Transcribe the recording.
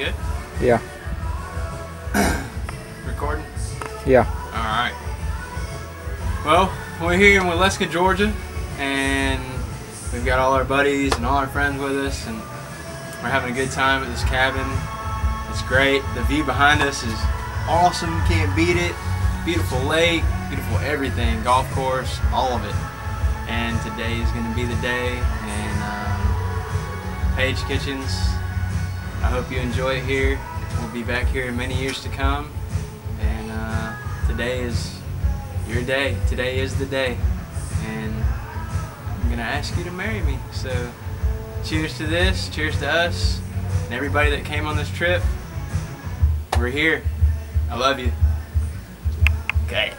good? Yeah. Recording? Yeah. Alright. Well, we're here in Waleska, Georgia, and we've got all our buddies and all our friends with us, and we're having a good time at this cabin. It's great. The view behind us is awesome. Can't beat it. Beautiful lake, beautiful everything, golf course, all of it. And today is going to be the day, and um, Paige Kitchens. I hope you enjoy it here. We'll be back here in many years to come, and uh, today is your day. Today is the day, and I'm gonna ask you to marry me. So, cheers to this. Cheers to us and everybody that came on this trip. We're here. I love you. Okay.